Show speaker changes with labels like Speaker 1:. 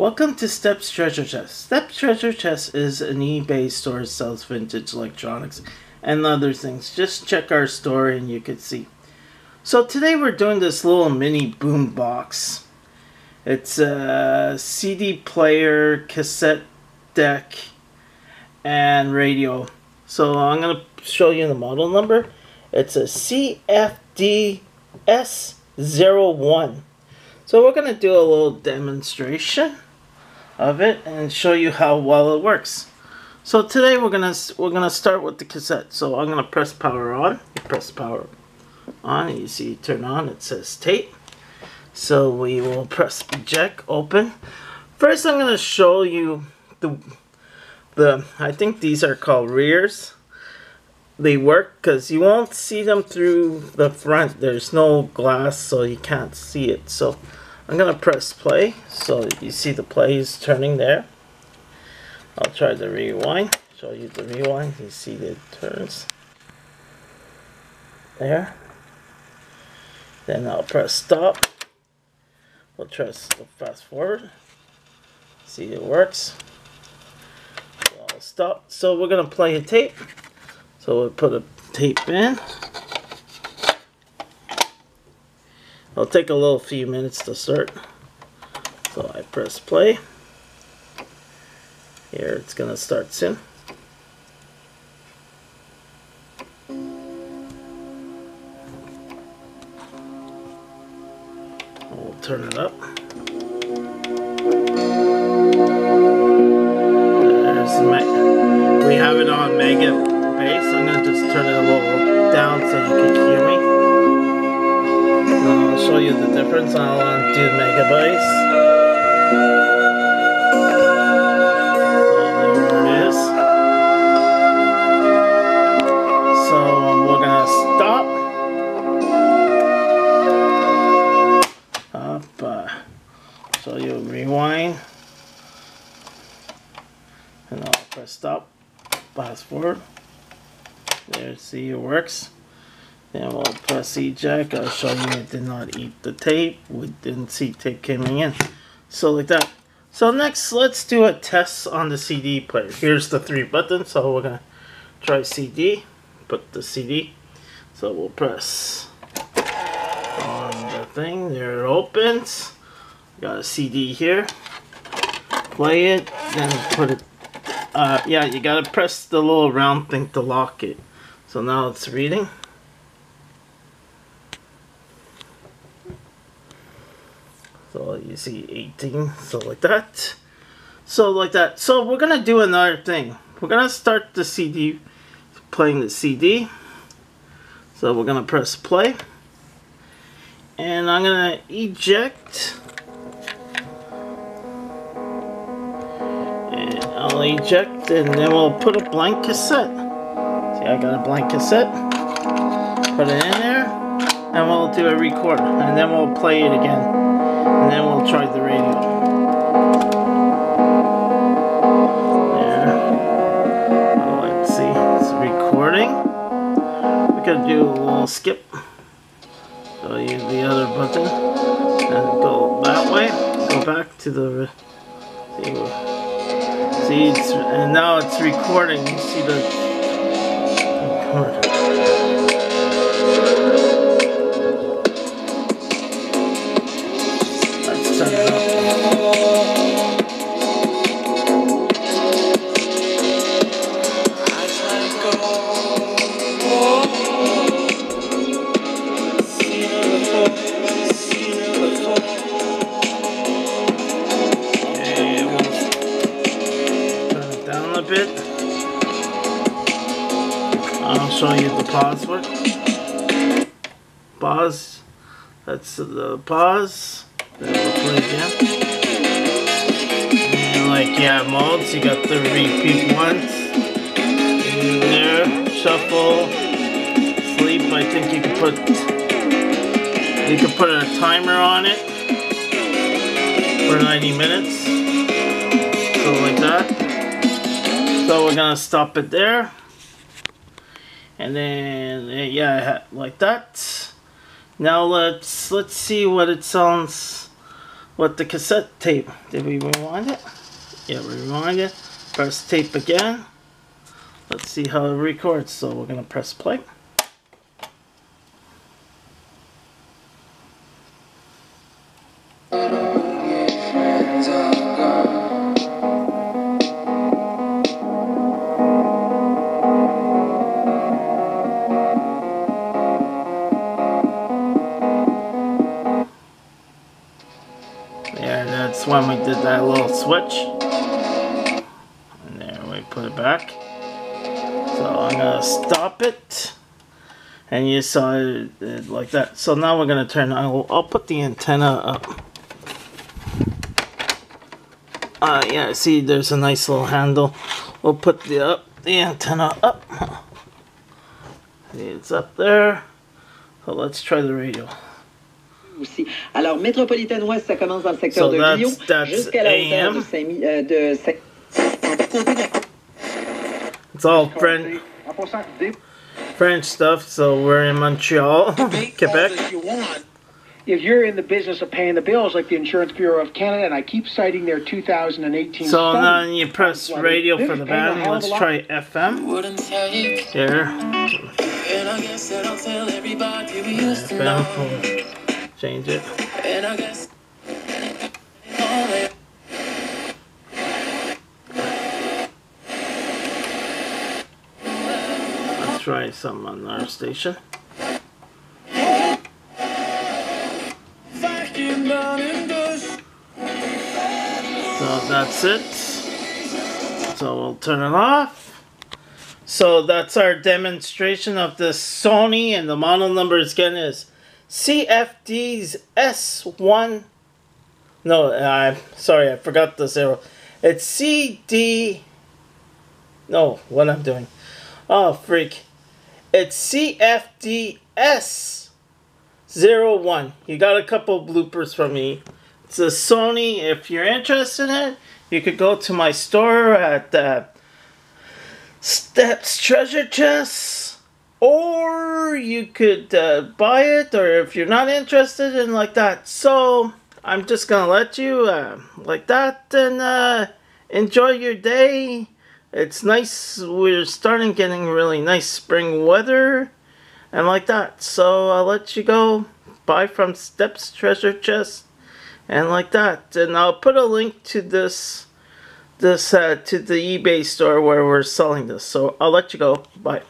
Speaker 1: Welcome to Steps Treasure Chest. Steps Treasure Chest is an eBay store that sells vintage electronics and other things. Just check our store and you can see. So today we're doing this little mini boom box. It's a CD player, cassette deck, and radio. So I'm going to show you the model number. It's a CFD-S01. So we're going to do a little demonstration of it and show you how well it works. So today we're gonna we're gonna start with the cassette. So I'm gonna press power on. Press power on. You see, turn on. It says tape. So we will press eject. Open. First, I'm gonna show you the the. I think these are called reels they work because you won't see them through the front. There's no glass, so you can't see it. So I'm to press play. So you see the play is turning there. I'll try the rewind. Show you the rewind. You see it turns there. Then I'll press stop. We'll try the fast forward. See it works. So I'll stop. So we're to play a tape. So we'll put a tape in. It'll take a little few minutes to start. So I press play. Here it's gonna start soon. We'll turn it up. There's we have it on mega bass. I'm gonna just turn it a little down so you can hear me. I'll show you the difference. I'll undo mega bass. So we're gonna stop. Up. Uh, show you rewind. And I'll press stop. Fast forward. There, see it works. Then we'll press eject. I'll show you it did not eat the tape. We didn't see tape coming in. So like that. So next, let's do a test on the CD player. Here's the three buttons. So we're gonna try CD. Put the CD. So we'll press on the thing. There it opens. Got a CD here. Play it. Then put it. Uh, yeah, you gotta press the little round thing to lock it. So now it's reading. So you see 18, so like that. So like that. So we're gonna do another thing. We're gonna start the CD, playing the CD. So we're gonna press play. And I'm gonna eject. And I'll eject and then we'll put a blank cassette. See, I got a blank cassette. Put it in there. And we'll do a record. And then we'll play it again. And then we'll try the radio. There. let's see. It's recording. We could do a little skip. So I use the other button. And go that way. Go back to the... See, see it's, and now it's recording. You see the pause. Pause. That's the pause. Then we'll play again. And like yeah, modes, you got the repeat once. In there, shuffle, sleep. I think you can put you can put a timer on it for 90 minutes. So like that. So we're gonna stop it there and then eh, yeah like that now let's let's see what it sounds with the cassette tape. Did we rewind it? Yeah, rewind it. Press tape again. Let's see how it records. So we're gonna press play. That's when we did that little switch. And there, we put it back. So I'm gonna stop it. And you saw it, it like that. So now we're gonna turn, I'll, I'll put the antenna up. Uh, yeah, see there's a nice little handle. We'll put the up the antenna up. See, it's up there. So let's try the radio.
Speaker 2: Aussi. Alors, Métropolitaine Ouest, ça commence dans le secteur
Speaker 1: So
Speaker 2: de Lyon jusqu'à la hauteur de Saint-Mi- euh, de Saint-
Speaker 1: It's all French, French stuff, so we're in Montreal, Quebec.
Speaker 3: If you want. If you're in the business of paying the bills, like the Insurance Bureau of Canada, and I keep citing their 2018
Speaker 1: So
Speaker 3: study,
Speaker 1: now you press radio for the band. Let's try FM.
Speaker 4: Wouldn't
Speaker 1: Here,
Speaker 4: and I guess that I'll tell everybody we used to know.
Speaker 1: FM. Change it.
Speaker 4: And I guess.
Speaker 1: Let's try some on our station. So that's it. So we'll turn it off. So that's our demonstration of the Sony and the model number again is CFD's S1. No, I'm sorry, I forgot the zero. It's CD. No, what I'm doing. Oh, freak. It's CFDS 01. You got a couple bloopers from me. It's a Sony. If you're interested in it, you could go to my store at uh, Steps Treasure Chest. Or you could uh, buy it, or if you're not interested in like that. So, I'm just gonna let you uh, like that and uh, enjoy your day. It's nice. We're starting getting really nice spring weather and like that. So I'll let you go. Buy from Steps Treasure Chest and like that. And I'll put a link to this this uh, to the eBay store where we're selling this. So I'll let you go. Bye.